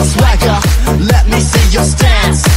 your swagger. Let me see your stance.